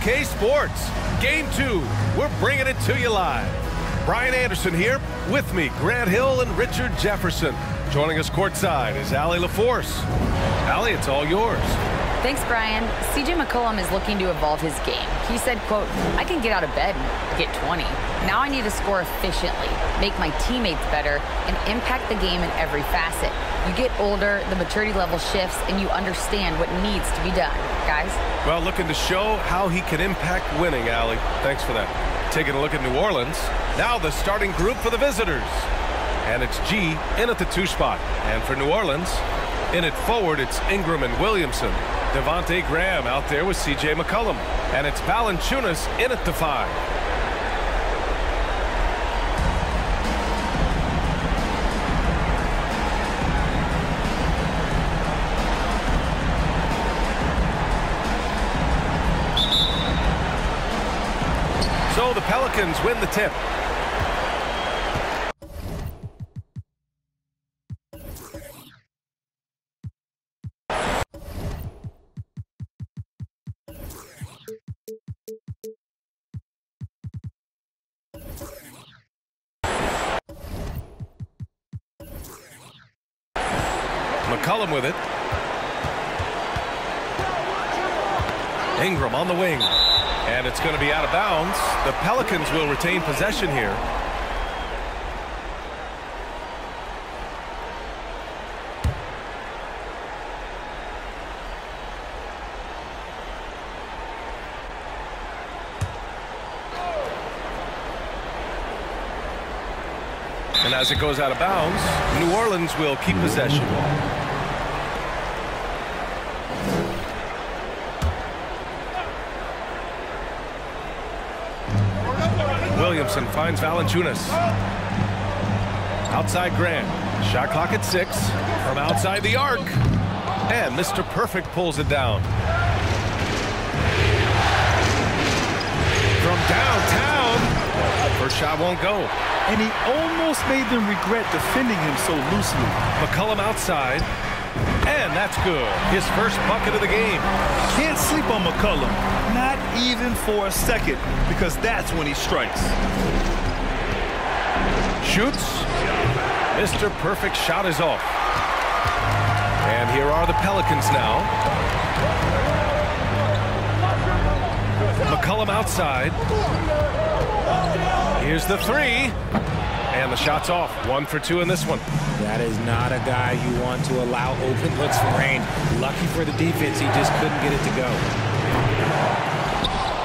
basketball here on 2K Sports. Game two, we're bringing it to you live. Brian Anderson here, with me, Grant Hill and Richard Jefferson. Joining us courtside is Allie LaForce. Allie, it's all yours. Thanks, Brian. CJ McCollum is looking to evolve his game. He said, quote, I can get out of bed and get 20. Now I need to score efficiently, make my teammates better, and impact the game in every facet. You get older, the maturity level shifts, and you understand what needs to be done. Guys? Well, looking to show how he can impact winning, Allie. Thanks for that. Taking a look at New Orleans. Now the starting group for the visitors. And it's G in at the two spot. And for New Orleans, in it forward, it's Ingram and Williamson. Devonte Graham out there with C.J. McCollum. And it's Valanciunas in at the five. So the Pelicans win the tip. McCollum with it. Ingram on the wing. And it's going to be out of bounds. The Pelicans will retain possession here. And as it goes out of bounds, New Orleans will keep possession. Williamson finds Valanciunas. Outside Grant. Shot clock at six. From outside the arc. And Mr. Perfect pulls it down. From downtown. First shot won't go. And he almost made them regret defending him so loosely. McCollum outside. And that's good. His first bucket of the game. Can't sleep on McCollum. Not even for a second, because that's when he strikes. Shoots. Mr. Perfect shot is off. And here are the Pelicans now. McCollum outside. Here's the three. And the shot's off. One for two in this one. That is not a guy you want to allow open looks for rain. Lucky for the defense, he just couldn't get it to go.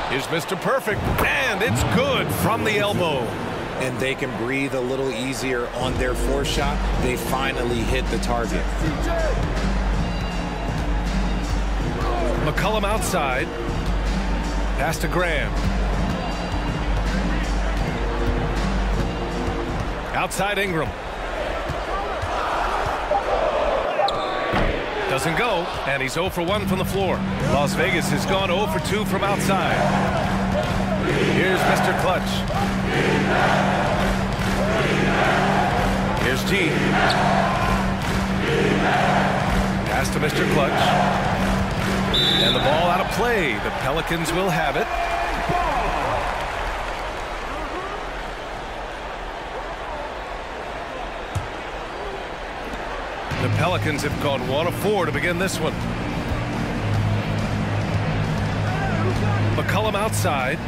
Here's Mr. Perfect, and it's good from the elbow. And they can breathe a little easier on their fourth shot. They finally hit the target. McCollum outside. Pass to Graham. Outside Ingram. Doesn't go, and he's 0 for 1 from the floor. Las Vegas has gone 0 for 2 from outside. Here's Mr. Clutch. Here's G. Pass to Mr. Clutch. And the ball out of play. The Pelicans will have it. Pelicans have gone one of four to begin this one. McCollum outside.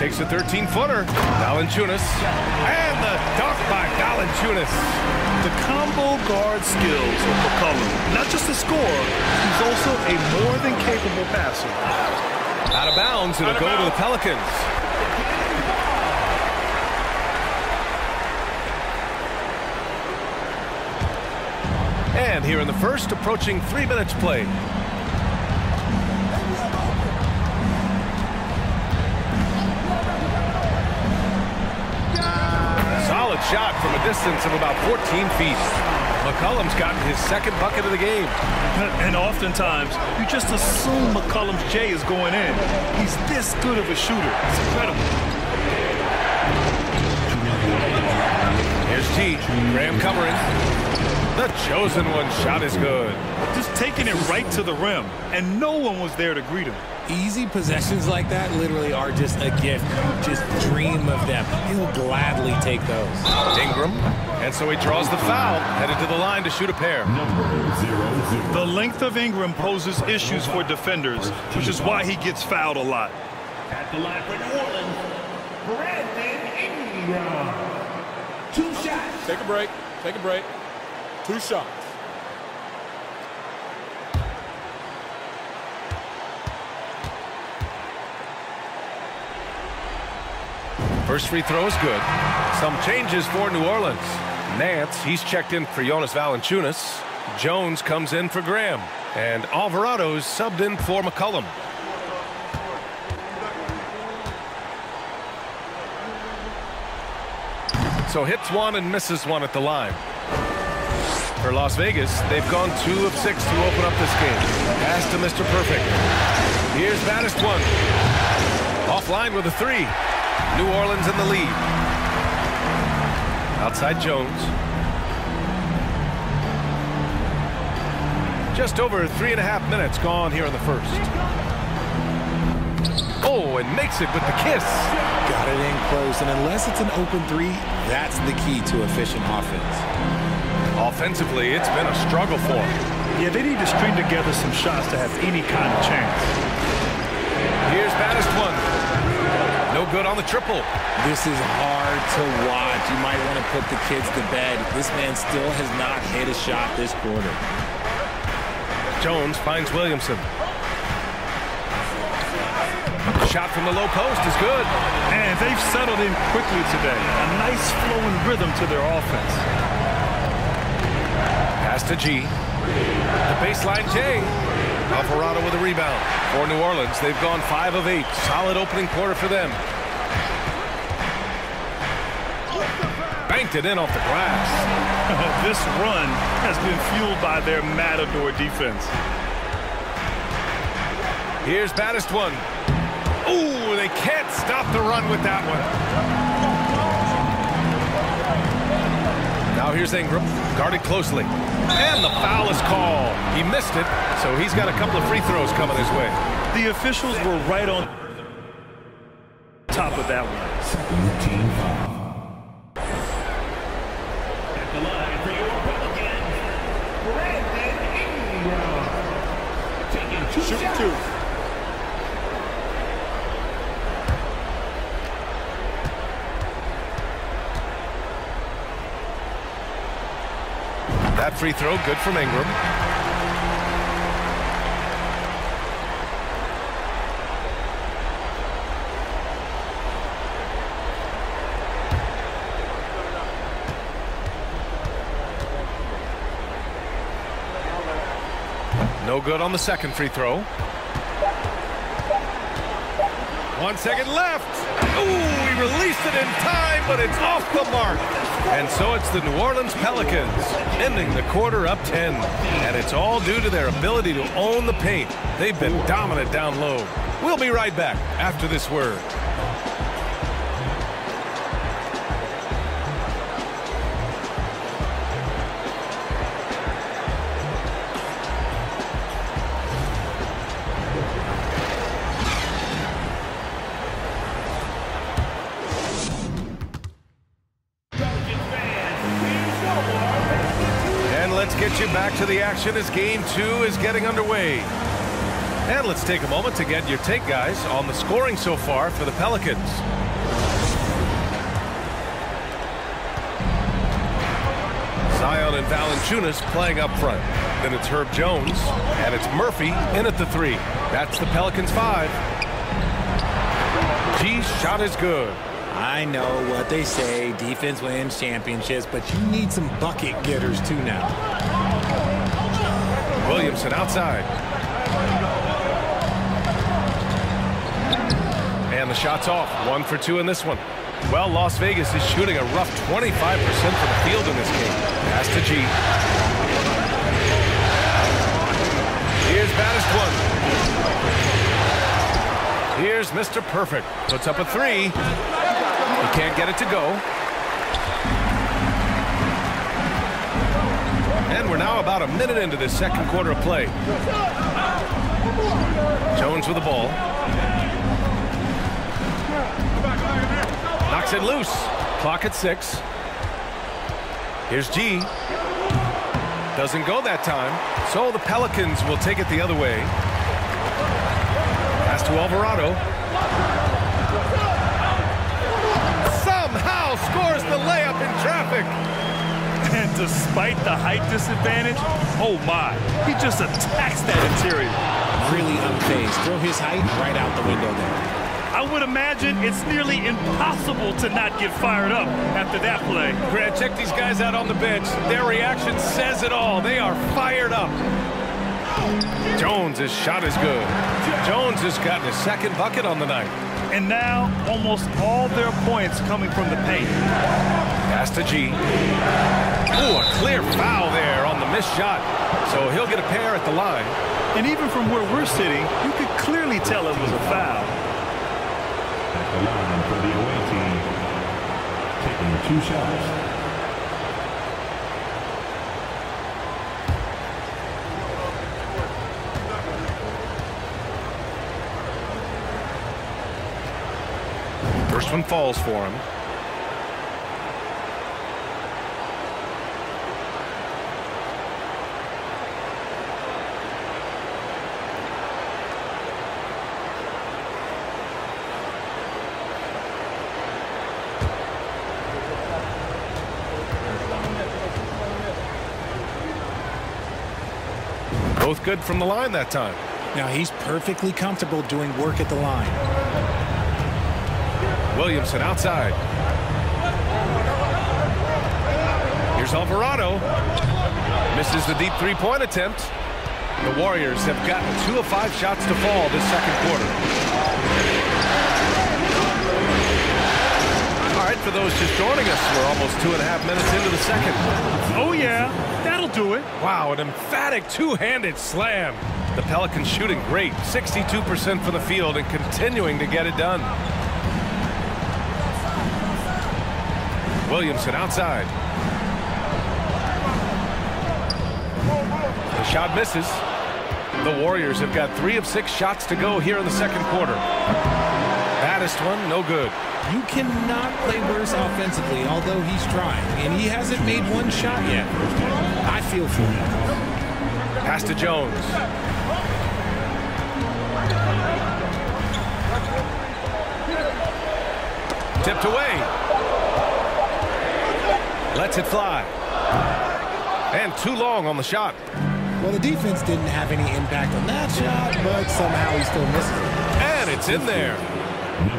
Takes a 13-footer. Valanciunas. And the dunk by Valanciunas. The combo guard skills of McCollum. Not just a scorer, he's also a more than capable passer. Out of bounds, it'll go to the Pelicans. And here in the first, approaching three minutes played. Solid shot from a distance of about 14 feet. McCollum's gotten his second bucket of the game. And oftentimes, you just assume McCollum's J is going in. He's this good of a shooter. It's incredible. Here's T. Graham covering. The chosen one shot is good. Just taking it right to the rim, and no one was there to greet him. Easy possessions like that literally are just a gift. Just dream of them. He'll gladly take those. Ingram. And so he draws the foul, headed to the line to shoot a pair. The length of Ingram poses issues for defenders, which is why he gets fouled a lot. At the line for New Orleans, Brandon Ingram. Two shots. Take a break. Take a break. Two shots. First free throw is good. Some changes for New Orleans. Nance, he's checked in for Jonas Valanciunas. Jones comes in for Graham. And Alvarado's subbed in for McCollum. So hits one and misses one at the line. For Las Vegas, they've gone two of six to open up this game. Pass to Mr. Perfect. Here's baddest one. Offline with a three. New Orleans in the lead. Outside Jones. Just over three and a half minutes gone here in the first. Oh, and makes it with the kiss. Got it in close, and unless it's an open three, that's the key to efficient offense. Offensively, it's been a struggle for them. Yeah, they need to string together some shots to have any kind of chance. Here's baddest one. No good on the triple. This is hard to watch. You might want to put the kids to bed. This man still has not hit a shot this quarter. Jones finds Williamson. Shot from the low post is good. And they've settled in quickly today. A nice flowing rhythm to their offense. Pass to G. The baseline J. Alvarado with a rebound. For New Orleans, they've gone 5 of 8. Solid opening quarter for them. Banked it in off the glass. this run has been fueled by their Matador defense. Here's baddest one. Ooh, they can't stop the run with that one. Now here's Ingram, guarded closely. And the foul is called. He missed it, so he's got a couple of free throws coming his way. The officials were right on top of that one. Team foul. At the line for your Pelicans, Brandon Ingram. Taking two Shoot shots. two. That free throw, good from Ingram. No good on the second free throw. One second left. Ooh, he released it in time, but it's off the mark. And so it's the New Orleans Pelicans ending the quarter up 10. And it's all due to their ability to own the paint. They've been dominant down low. We'll be right back after this word. Action as game two is getting underway. And let's take a moment to get your take, guys, on the scoring so far for the Pelicans. Zion and Valanciunas playing up front. Then it's Herb Jones, and it's Murphy in at the three. That's the Pelicans five. G's shot is good. I know what they say, defense wins championships, but you need some bucket getters too now. Williamson outside. And the shot's off. One for two in this one. Well, Las Vegas is shooting a rough 25% from the field in this game. Pass to G. Here's baddest one. Here's Mr. Perfect. Puts up a three. He can't get it to go. And we're now about a minute into this second quarter of play. Jones with the ball. Knocks it loose. Clock at six. Here's G. Doesn't go that time. So the Pelicans will take it the other way. Pass to Alvarado. Somehow scores the layup in traffic. And despite the height disadvantage, oh my, he just attacks that interior. Really unfazed. Throw his height right out the window there. I would imagine it's nearly impossible to not get fired up after that play. Grant, check these guys out on the bench. Their reaction says it all. They are fired up. Jones' his shot is good. Jones has gotten his second bucket on the night. And now, almost all their points coming from the paint. Pass to G. Ooh, a clear foul there on the missed shot. So he'll get a pair at the line. And even from where we're sitting, you could clearly tell it was a foul. At the line for the away team, taking two shots. First one falls for him. Both good from the line that time. Now he's perfectly comfortable doing work at the line. Williamson outside. Here's Alvarado. Misses the deep three-point attempt. The Warriors have gotten two of five shots to fall this second quarter. All right, for those just joining us, we're almost two and a half minutes into the second. Oh, yeah, that'll do it. Wow, an emphatic two-handed slam. The Pelicans shooting great, 62% from the field and continuing to get it done. Williamson outside. The shot misses. The Warriors have got three of six shots to go here in the second quarter. Baddest one, no good. You cannot play worse offensively, although he's trying, and he hasn't made one shot yet. I feel for you. Pass to Jones. Tipped away. Lets it fly. And too long on the shot. Well, the defense didn't have any impact on that shot, but somehow he still misses it. And it's in there.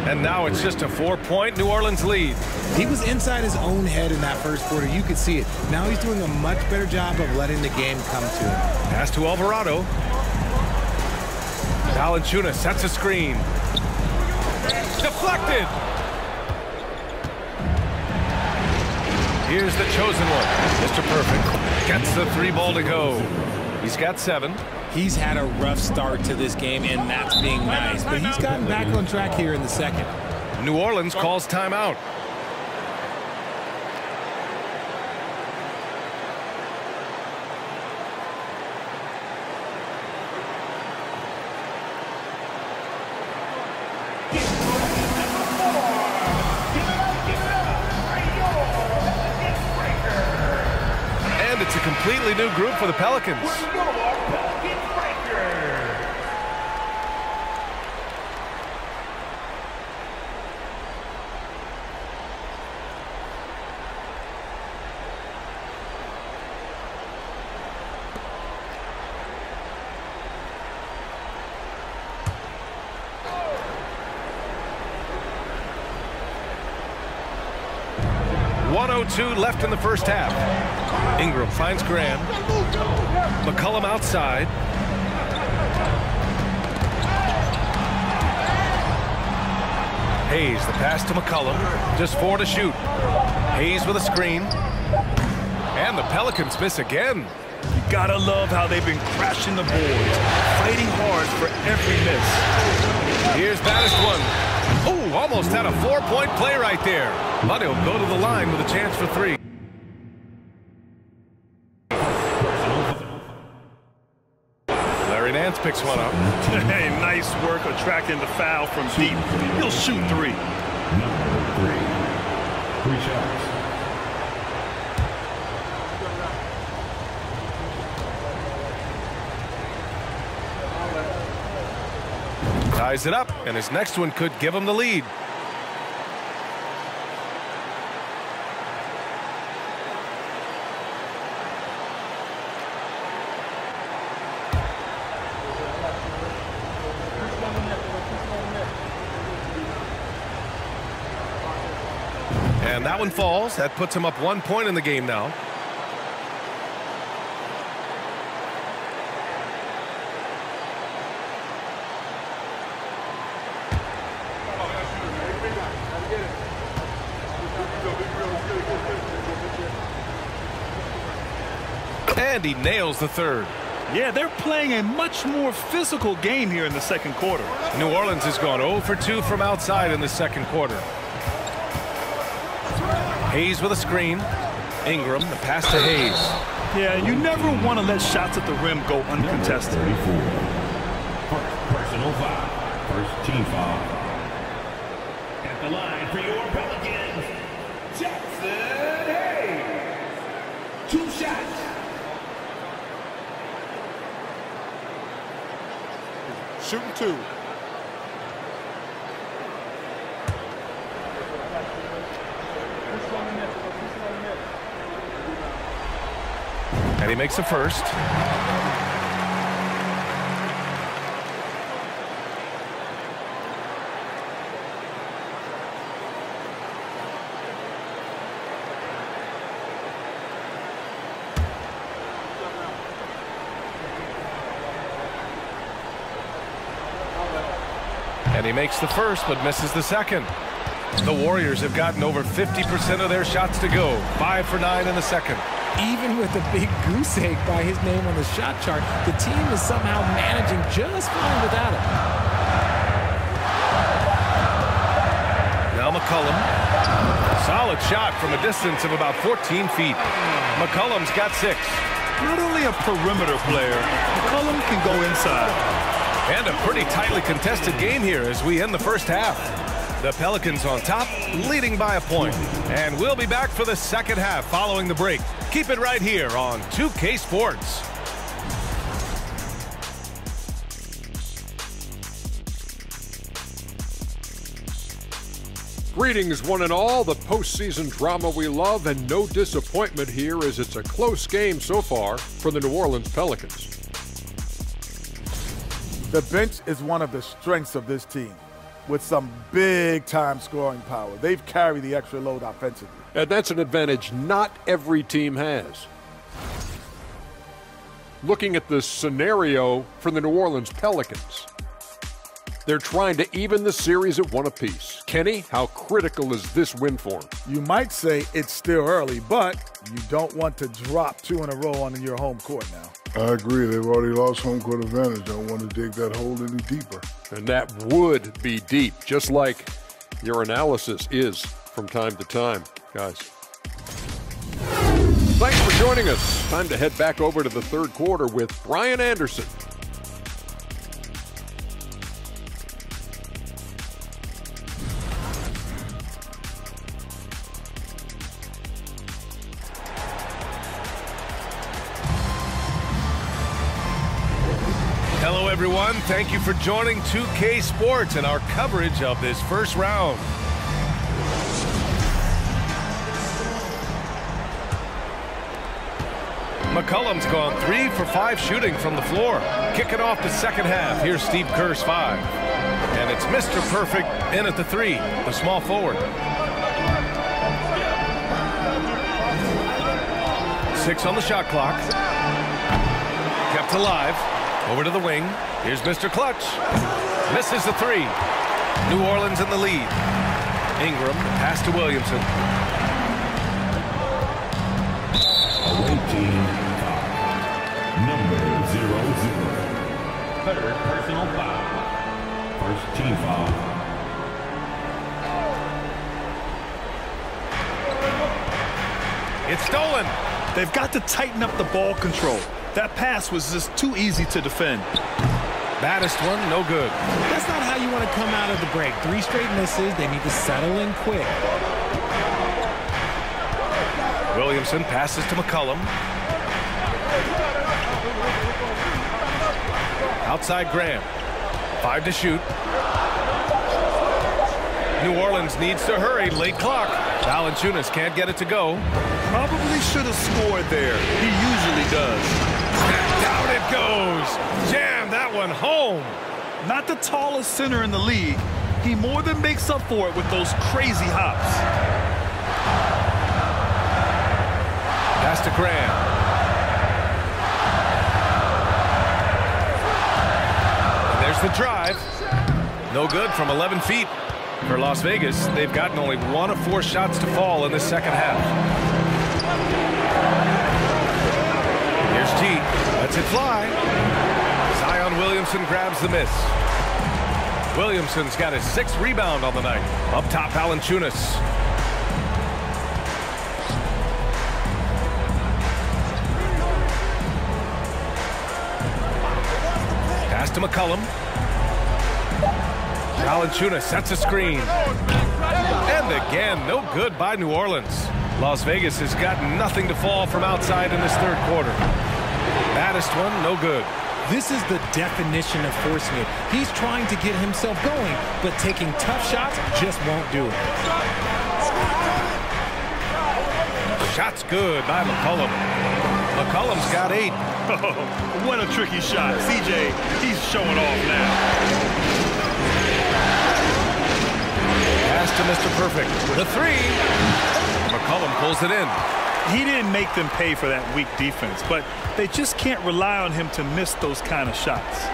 And now it's just a four-point New Orleans lead. He was inside his own head in that first quarter. You could see it. Now he's doing a much better job of letting the game come to him. Pass to Alvarado. Valanciunas sets a screen. Deflected. Here's the chosen one. Mr. Perfect gets the three ball to go. He's got seven. He's had a rough start to this game, and that's being nice. But he's gotten back on track here in the second. New Orleans calls timeout. Completely new group for the Pelicans. One oh two left in the first half. Ingram finds Graham. McCollum outside. Hayes, the pass to McCollum. Just four to shoot. Hayes with a screen. And the Pelicans miss again. You gotta love how they've been crashing the boards, fighting hard for every miss. Here's baddest one. Ooh, almost had a four-point play right there. But he'll go to the line with a chance for three. Defense picks one up. Hey, nice work attracting the foul from deep. He'll shoot three. Number three. Three shots. Ties it up, and his next one could give him the lead. One falls. That puts him up one point in the game now. And he nails the third. Yeah, they're playing a much more physical game here in the second quarter. New Orleans has gone 0 for 2 from outside in the second quarter. Hayes with a screen. Ingram, the pass to Hayes. Yeah, you never want to let shots at the rim go uncontested. First personal foul. First team foul. At the line for your Pelicans, Jaxson Hayes. Two shots. Shooting two. He makes the first. And he makes the first, but misses the second. The Warriors have gotten over 50% of their shots to go. Five for nine in the second. Even with a big goose egg by his name on the shot chart, the team is somehow managing just fine without him. Now McCollum. Solid shot from a distance of about 14 feet. McCollum's got six. Not only a perimeter player, McCollum can go inside. And a pretty tightly contested game here as we end the first half. The Pelicans on top, leading by a point. And we'll be back for the second half following the break. Keep it right here on 2K Sports. Greetings, one and all. The postseason drama we love, and no disappointment here as it's a close game so far for the New Orleans Pelicans. The bench is one of the strengths of this team with some big time scoring power. They've carried the extra load offensively. And that's an advantage not every team has. Looking at the scenario for the New Orleans Pelicans, they're trying to even the series at one apiece. Kenny, how critical is this win for them? You might say it's still early, but you don't want to drop two in a row on your home court now. I agree. They've already lost home court advantage. Don't want to dig that hole any deeper. And that would be deep, just like your analysis is from time to time, guys. Thanks for joining us. Time to head back over to the third quarter with Brian Anderson. Thank you for joining 2K Sports and our coverage of this first round. McCollum's gone three for five shooting from the floor. Kicking off the second half. Here's Steve Kerr's five. And it's Mr. Perfect in at the three, the small forward. Six on the shot clock. Kept alive. Over to the wing. Here's Mr. Clutch. Misses the three. New Orleans in the lead. Ingram, pass to Williamson. Away team foul. Number zero zero. Third personal foul. First team foul. It's stolen. They've got to tighten up the ball control. That pass was just too easy to defend. Baddest one, no good. That's not how you want to come out of the break. Three straight misses. They need to settle in quick. Williamson passes to McCollum. Outside Graham. Five to shoot. New Orleans needs to hurry. Late clock. Valanciunas can't get it to go. Probably should have scored there. He usually does. Goes. Jam that one home. Not the tallest center in the league. He more than makes up for it with those crazy hops. Pass to Graham. There's the drive. No good from 11 feet. For Las Vegas, they've gotten only one of four shots to fall in the second half. Here's G. Lets it fly. Zion Williamson grabs the miss. Williamson's got his sixth rebound on the night. Up top, Valanciunas. Pass to McCollum. Valanciunas sets a screen. And again, no good by New Orleans. Las Vegas has got nothing to fall from outside in this third quarter. Baddest one, no good. This is the definition of forcing it. He's trying to get himself going, but taking tough shots just won't do it. Shot's good by McCollum. McCollum's got eight. Oh, what a tricky shot. CJ, he's showing off now. Pass to Mr. Perfect. The three. McCollum pulls it in. He didn't make them pay for that weak defense, but they just can't rely on him to miss those kind of shots.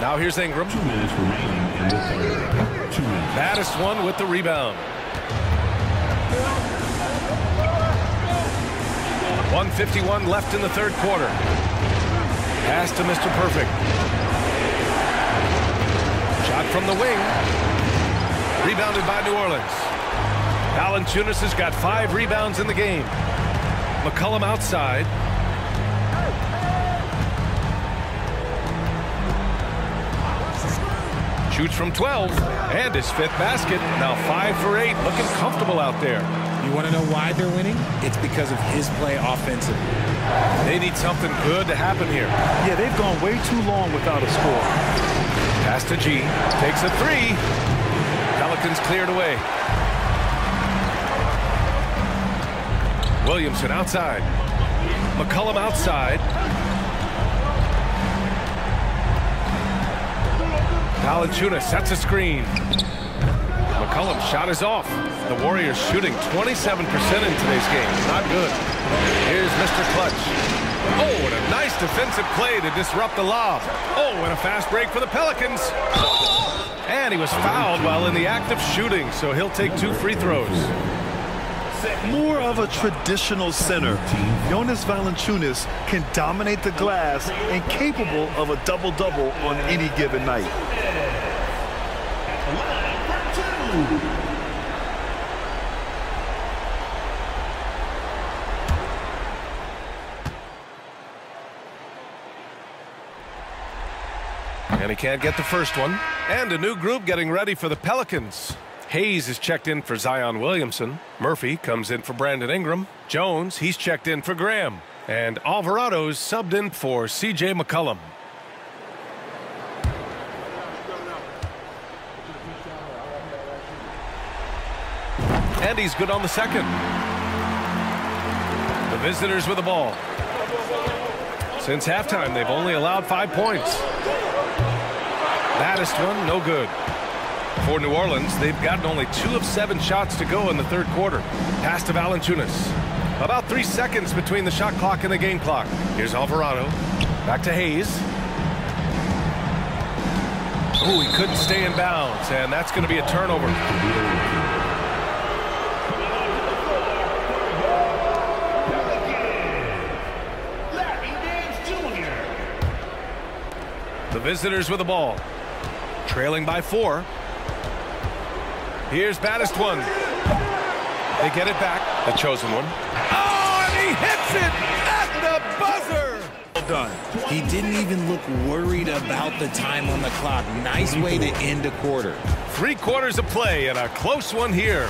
Now here's Ingram. Two minutes remaining in the third. Two minutes. Baddest one with the rebound. 151 left in the third quarter. Pass to Mr. Perfect. Shot from the wing. Rebounded by New Orleans. Valanciunas has got five rebounds in the game. McCollum outside. Shoots from 12 and his fifth basket. Now five for eight. Looking comfortable out there. You want to know why they're winning? It's because of his play offensively. They need something good to happen here. Yeah, they've gone way too long without a score. Pass to G. Takes a three. Pelicans cleared away. Williamson outside. McCollum outside. Valanciunas sets a screen. McCollum shot is off. The Warriors shooting 27% in today's game. Not good. Here's Mr. Clutch. Oh, and a nice defensive play to disrupt the lob. Oh, and a fast break for the Pelicans. And he was fouled while in the act of shooting, so he'll take two free throws. More of a traditional center. Jonas Valanciunas can dominate the glass and capable of a double-double on any given night. And he can't get the first one. And a new group getting ready for the Pelicans. Hayes is checked in for Zion Williamson. Murphy comes in for Brandon Ingram. Jones, he's checked in for Graham. And Alvarado's subbed in for C.J. McCollum. And he's good on the second. The visitors with the ball. Since halftime, they've only allowed five points. Baddest one, no good. For New Orleans, they've gotten only two of seven shots to go in the third quarter. Pass to Valanciunas. About three seconds between the shot clock and the game clock. Here's Alvarado. Back to Hayes. Oh, he couldn't stay in bounds, and that's going to be a turnover. The visitors with the ball. Trailing by four. Here's baddest one. They get it back. The chosen one. Oh, and he hits it at the buzzer. done. He didn't even look worried about the time on the clock. Nice way to end a quarter. Three quarters of play and a close one here.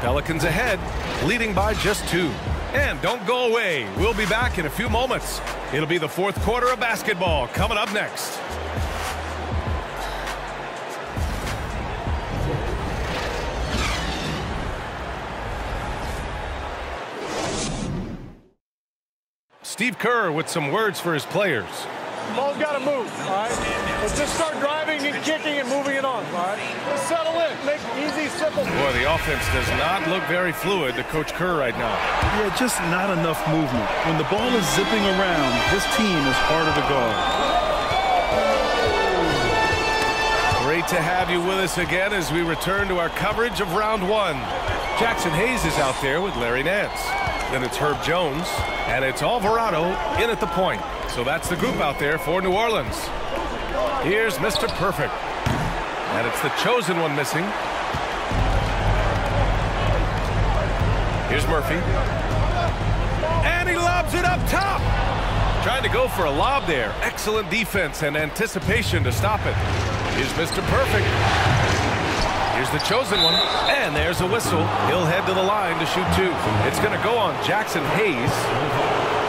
Pelicans ahead, leading by just two. And don't go away. We'll be back in a few moments. It'll be the fourth quarter of basketball coming up next. Steve Kerr with some words for his players. Ball's got to move, all right? Let's just start driving and kicking and moving it on, all right? Let's settle in. Make it easy, simple. Boy, the offense does not look very fluid to Coach Kerr right now. Yeah, just not enough movement. When the ball is zipping around, this team is harder to guard. Great to have you with us again as we return to our coverage of round one. Jaxson Hayes is out there with Larry Nance. Then it's Herb Jones, and it's Alvarado in at the point. So that's the group out there for New Orleans. Here's Mr. Perfect. And it's the chosen one missing. Here's Murphy. And he lobs it up top. Trying to go for a lob there. Excellent defense and anticipation to stop it. Here's Mr. Perfect. Here's the chosen one. And there's a whistle. He'll head to the line to shoot two. It's going to go on Jaxson Hayes.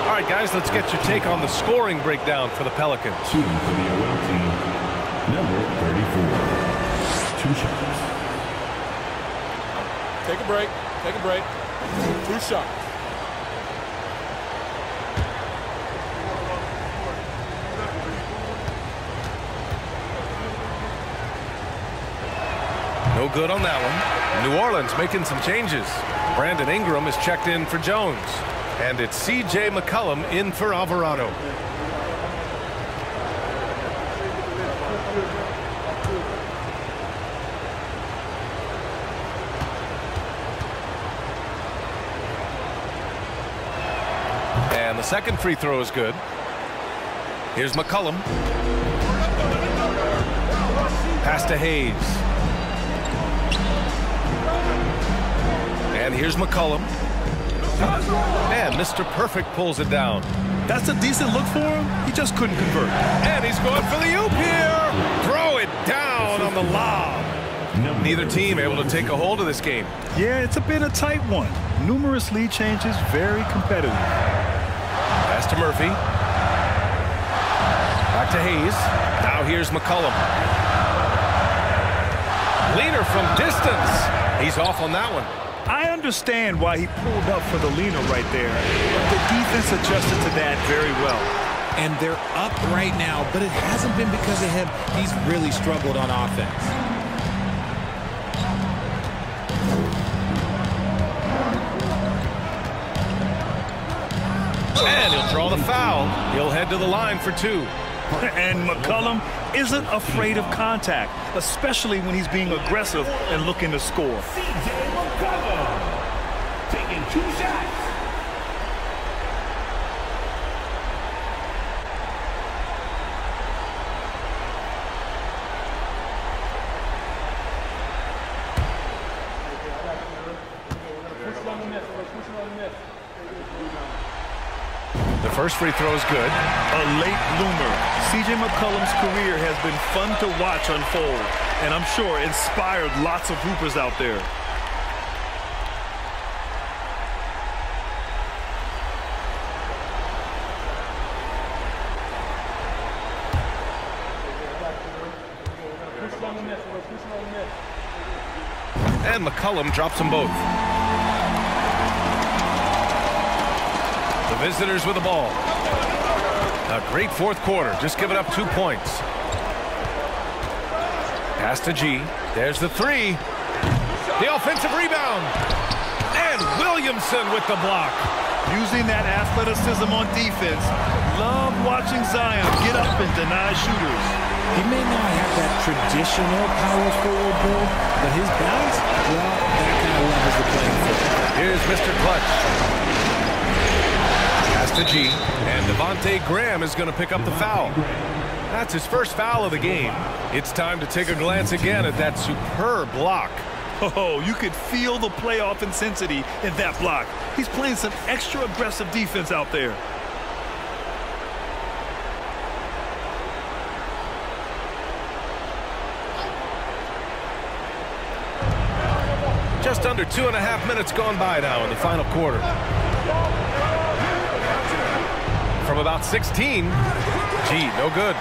All right, guys, let's get your take on the scoring breakdown for the Pelicans. Shooting for the OL team, number 34. Two shots. Take a break. Take a break. Two shots. No good on that one. New Orleans making some changes. Brandon Ingram is checked in for Jones. And it's C.J. McCollum in for Alvarado. And the second free throw is good. Here's McCollum. Pass to Hayes. And here's McCollum. And Mr. Perfect pulls it down. That's a decent look for him. He just couldn't convert. And he's going for the oop here. Throw it down on the lob. Neither team able to take a hold of this game. Yeah, it's a bit a tight one. Numerous lead changes, very competitive. Pass to Murphy. Back to Hayes. Now here's McCollum. Leaner from distance. He's off on that one. I understand why he pulled up for the leaner right there, but the defense adjusted to that very well. And they're up right now, but it hasn't been because of him. He's really struggled on offense. And he'll draw the foul. He'll head to the line for two. and McCollum isn't afraid of contact, especially when he's being aggressive and looking to score. Taking two shots. The first free throw is good. A late bloomer. C.J. McCollum's career has been fun to watch unfold, and I'm sure inspired lots of hoopers out there. And McCollum drops them both. The visitors with the ball. A great fourth quarter, just giving up two points. Pass to G. There's the three. The offensive rebound. And Williamson with the block. Using that athleticism on defense. Love watching Zion get up and deny shooters. He may not have that traditional power forward build, but his balance, well, that kind of levels the playing field. Here's Mr. Clutch. Pass to G. And Devontae Graham is going to pick up the foul. That's his first foul of the game. It's time to take a glance again at that superb block. Oh, you could feel the playoff intensity in that block. He's playing some extra aggressive defense out there. Just under two and a half minutes gone by now in the final quarter. From about 16, gee, no good.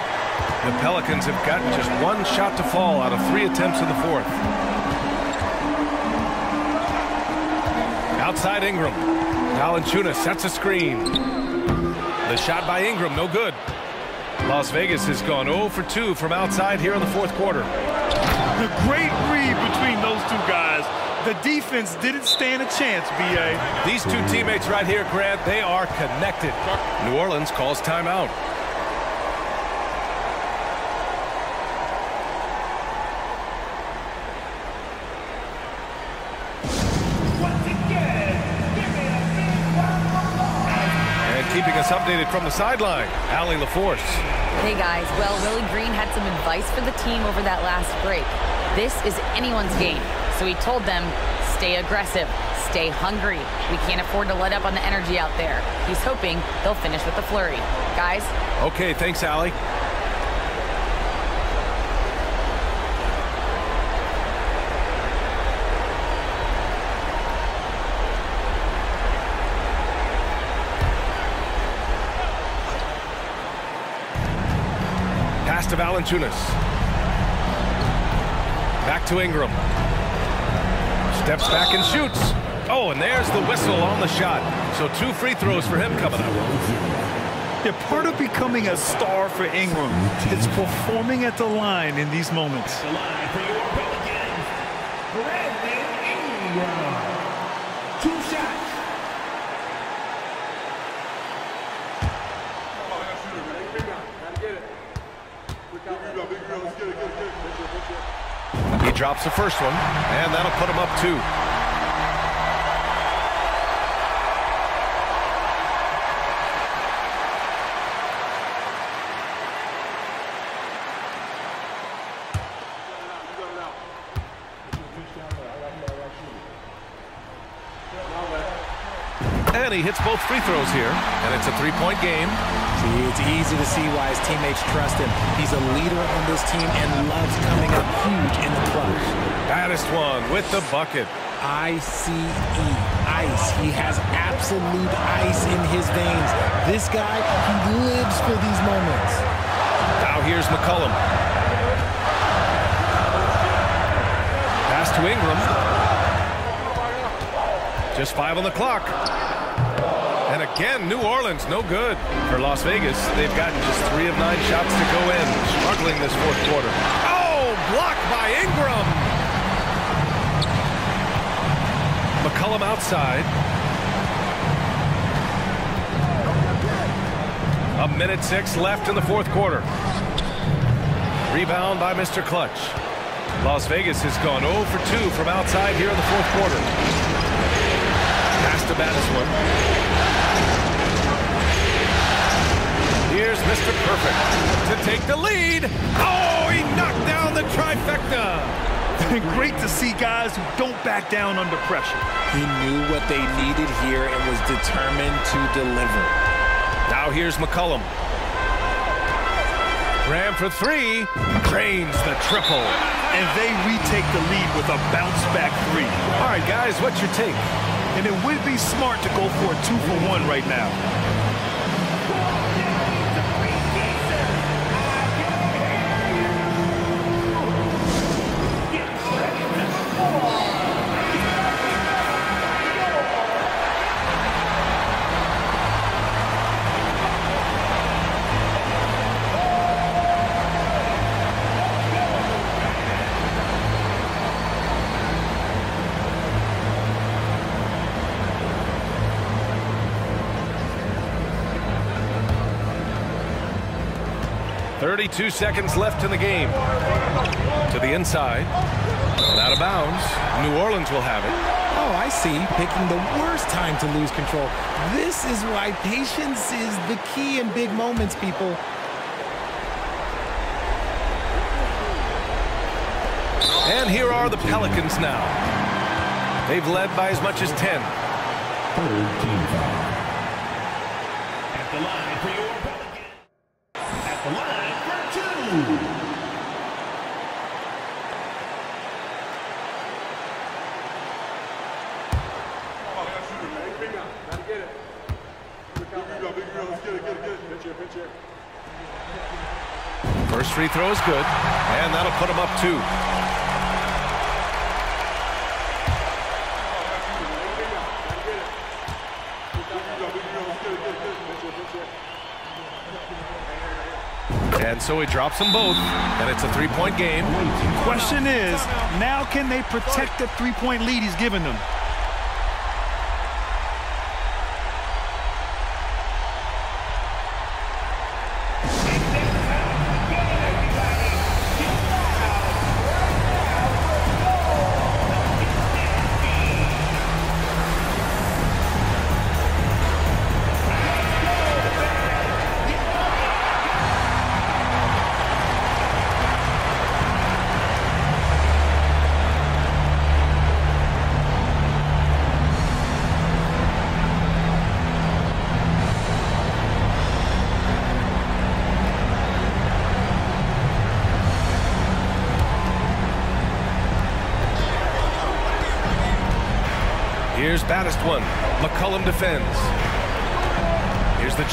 The Pelicans have gotten just one shot to fall out of three attempts in the fourth. Outside Ingram. Valanciunas sets a screen. The shot by Ingram, no good. Las Vegas has gone 0 for 2 from outside here in the fourth quarter. The great read The defense didn't stand a chance, B.A. These two teammates right here, Grant, they are connected. New Orleans calls timeout. And keeping us updated from the sideline, Allie LaForce. Hey guys, well, Willie Green had some advice for the team over that last break. This is anyone's game, so he told them, stay aggressive, stay hungry. We can't afford to let up on the energy out there. He's hoping they'll finish with a flurry. Guys, Okay, thanks, Allie. Pass to Valanciunas. Back to Ingram. Steps back and shoots. Oh, and there's the whistle on the shot. So two free throws for him coming up. Yeah, part of becoming a star for Ingram is performing at the line in these moments. The line for your Pelicans, Brandon Ingram. Two shots. He drops the first one, and that'll put him up two. And he hits both free throws here, and it's a three-point game. See, it's easy to see why his teammates trust him. He's a leader on this team and loves coming up huge in the clutch. Baddest one with the bucket. I-C-E, ice. He has absolute ice in his veins. This guy, he lives for these moments. Now here's McCollum. Pass to Ingram. Just five on the clock. Again, New Orleans, no good. For Las Vegas, they've gotten just three of nine shots to go in. Struggling this fourth quarter. Oh, blocked by Ingram. McCollum outside. A minute six left in the fourth quarter. Rebound by Mr. Clutch. Las Vegas has gone 0 for 2 from outside here in the fourth quarter. Pass to Battiswood. Here's Mr. Perfect to take the lead. Oh, he knocked down the trifecta. Great to see guys who don't back down under pressure. He knew what they needed here and was determined to deliver. Now here's McCollum. Ram for three. Drains the triple. And they retake the lead with a bounce back three. All right, guys, what's your take? And it would be smart to go for a two for one right now. Thirty-two seconds left in the game. To the inside. And out of bounds. New Orleans will have it. Oh, I see. Picking the worst time to lose control. This is why patience is the key in big moments, people. And here are the Pelicans now. They've led by as much as 10. At the line for your Pelicans. At the line for two.「First free throw is good, and that'll put him up two. And so he drops them both, and it's a three-point game. Question is, now can they protect the three-point lead he's given them?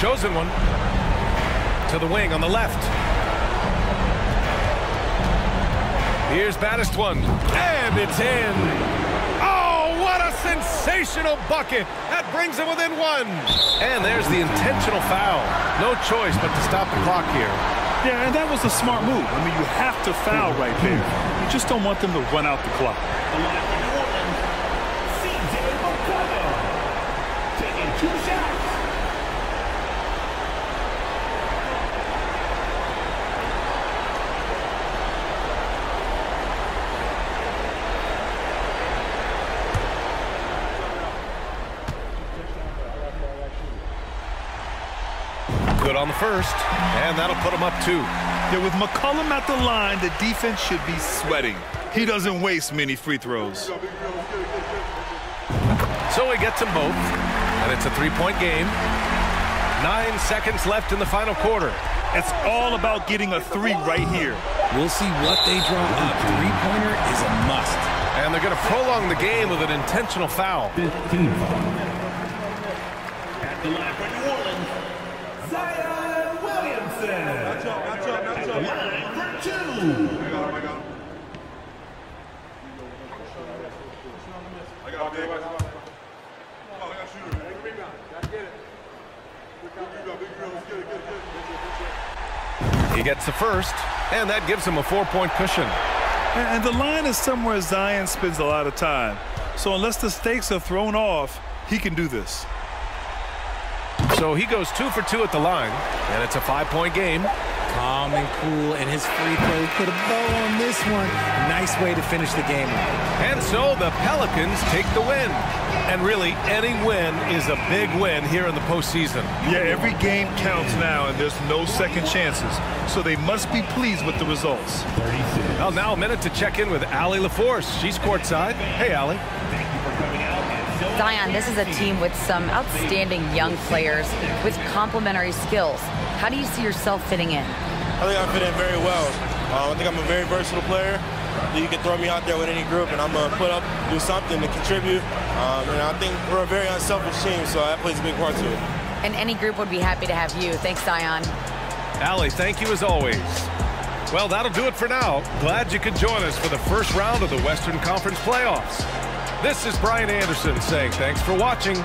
Chosen one. To the wing on the left. Here's one. And it's in. Oh, what a sensational bucket. That brings him within one. And there's the intentional foul. No choice but to stop the clock here. Yeah, and that was a smart move. I mean, you have to foul right there. You just don't want them to run out the clock. on the first, and that'll put him up two. Yeah, with McCollum at the line, the defense should be sweating. He doesn't waste many free throws. So he gets them both, and it's a three-point game. Nine seconds left in the final quarter. It's all about getting a three right here. We'll see what they draw up. Three-pointer is a must. And they're going to prolong the game with an intentional foul. 15. He gets the first, and that gives him a four-point cushion. And the line is somewhere Zion spends a lot of time. So unless the stakes are thrown off, he can do this. So he goes two for two at the line, and it's a five-point game. Calm and cool, and his free throw put a bow on this one. Nice way to finish the game. And so the Pelicans take the win. And really, any win is a big win here in the postseason. Yeah, every game counts now, and there's no second chances. So they must be pleased with the results. Well, now a minute to check in with Allie LaForce. She's courtside. Hey, Allie. Thank you for coming out. Zion, this is a team with some outstanding young players with complementary skills. How do you see yourself fitting in? I think I fit in very well. Uh, I think I'm a very versatile player. You can throw me out there with any group, and I'm going to put up, do something to contribute. Um, and I think we're a very unselfish team, so that plays a big part to it. And any group would be happy to have you. Thanks, Zion. Allie, thank you as always. Well, that'll do it for now. Glad you could join us for the first round of the Western Conference playoffs. This is Brian Anderson saying thanks for watching.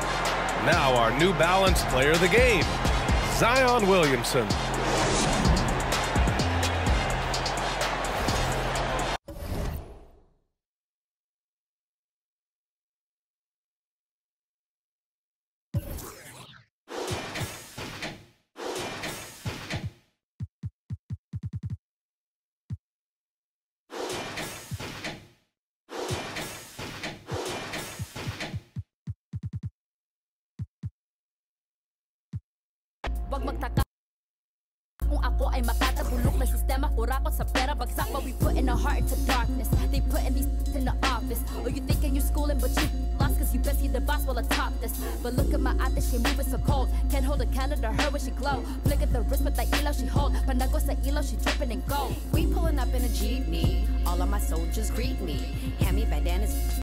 Now our New Balance player of the game, Zion Williamson. Sa pera, But we put in our heart into darkness. They put in these in the office. Or you thinking you're schooling but you lost Cause you best see the boss while I top this. But look at my ate, she moving so cold. Can't hold a candle to her when she glow. Flick at the wrist with the elo she hold. Panago sa elo, she dripping in gold. We pulling up in a jeepney. All of my soldiers greet me. Hand me bandanas.